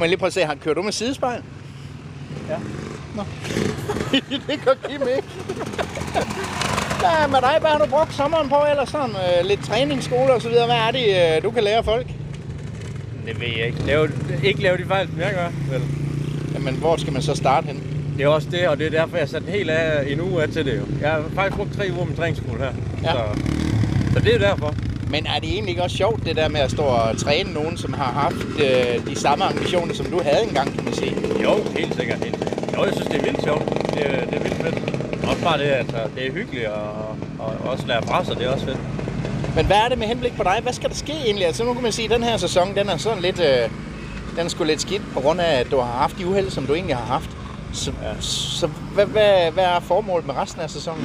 Jeg lige prøve at se, har kører du med sidespejl? Ja. Nå. det gør Kim ikke. Hvad med dig? Hvad har du brugt sommeren på? Eller sådan øh, lidt træningsskole og så videre. Hvad er det, øh, du kan lære folk? Det ved jeg ikke. Lave, ikke lave de fejl, som jeg gør, vel? Jamen, hvor skal man så starte hen? Det er også det, og det er derfor, jeg har sat en hel af en uge af til det jo. Jeg har faktisk brugt tre uger med træningsskole her. Ja. Så, så det er derfor. Men er det egentlig ikke også sjovt, det der med at stå og træne nogen, som har haft øh, de samme ambitioner, som du havde engang, kan man sige? Jo, helt sikkert, helt sikkert. Jo, jeg synes, det er vildt sjovt. Det, er- det er vildt fedt. Også bare det, altså, det er hyggeligt, og, og også lære fra sig, det er også fedt. Men hvad er det med henblik på dig? Hvad skal der ske egentlig? Altså nu kan man sige, at den her sæson, den er sådan lidt, øh, den er sgu lidt skidt på grund af, at du har haft de uheld, som du egentlig har haft. Så, så hvad, hvad, hvad er formålet med resten af sæsonen?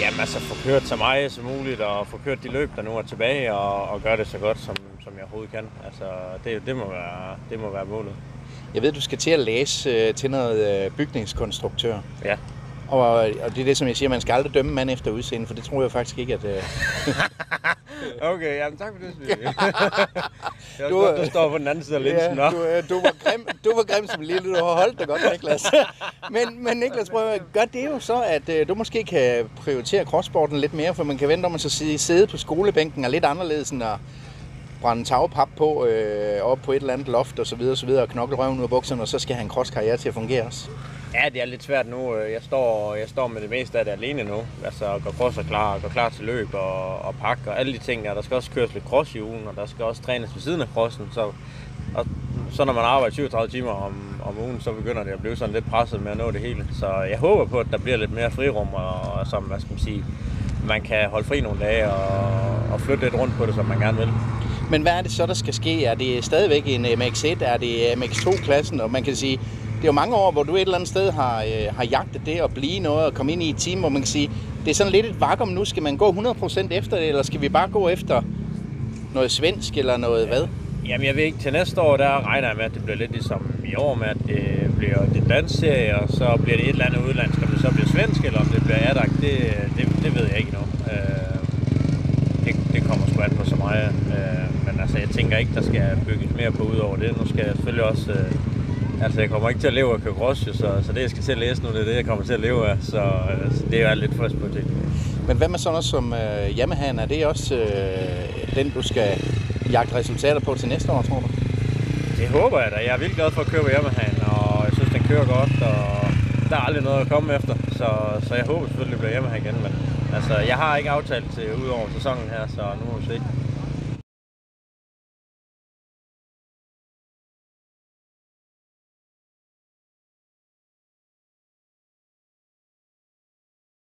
Jamen altså, få kørt så meget som muligt, og få kørt de løb, der nu er tilbage, og, og gøre det så godt, som, som jeg overhovedet kan. Altså, det, det, må være, det må være målet. Jeg ved, du skal til at læse øh, til noget øh, bygningskonstruktør. Ja. Og, og det er det, som jeg siger, man skal aldrig dømme mand efter udseende, for det tror jeg faktisk ikke, at... Øh... Okay, jamen tak for det, jeg Du, godt, du står på den anden side af linsen, Ja, ja, du, du, var grim, du var grim som lille, du har holdt dig godt, Niklas. Men, men Niklas, prøv at gør det jo så, at øh, du måske kan prioritere crosssporten lidt mere, for man kan vente om at så sidde på skolebænken er lidt anderledes end at brænde tagpap på øh, op på et eller andet loft og så videre, og så videre, og knokle røven ud af bukserne, og så skal han crosskarriere til at fungere også. Ja, det er lidt svært nu. Øh, jeg står, jeg står med det meste af det alene nu. Altså, går cross og klar, går klar til løb og, og pakke og alle de ting. Og der skal også køres lidt cross i ugen, og der skal også trænes ved siden af crossen. Så, og, så når man arbejder 37 timer om, om ugen, så begynder det at blive sådan lidt presset med at nå det hele. Så jeg håber på, at der bliver lidt mere frirum, og, og som, hvad skal man sige, man kan holde fri nogle dage og, og flytte lidt rundt på det, som man gerne vil. Men hvad er det så, der skal ske? Er det stadigvæk en øh, MX1? Er det øh, MX2-klassen? Og man kan sige, det er jo mange år, hvor du et eller andet sted har, øh, har jagtet det at blive noget og komme ind i et team, hvor man kan sige, det er sådan lidt et vakuum nu. Skal man gå 100% efter det, eller skal vi bare gå efter noget svensk eller noget hvad? Jamen jeg ved ikke, til næste år der regner jeg med, at det bliver lidt ligesom i år med, at det bliver det dansk serie, og så bliver det et eller andet udlandsk, om det så bliver svensk, eller om det bliver Adak, det, det, det ved jeg ikke endnu. Øh, det, det kommer sgu an på så meget. Øh, men altså, jeg tænker ikke, der skal bygges mere på ud over det. Nu skal jeg selvfølgelig også... Øh, altså, jeg kommer ikke til at leve af at køre cross, så, så det, jeg skal til at læse nu, det er det, jeg kommer til at leve af. Så, øh, så det er jo lidt frisk på det. Men hvad med sådan noget som øh, Yamahaen? Er det også øh, den, du skal jagte resultater på til næste år, tror du? Det håber jeg da. Jeg er vildt glad for at køre på Yamahaen, og jeg synes, den kører godt, og der er aldrig noget at komme efter. Så, så jeg håber selvfølgelig, det bliver Yamaha igen. Men altså, jeg har ikke aftalt til ud over sæsonen her, så nu må vi se.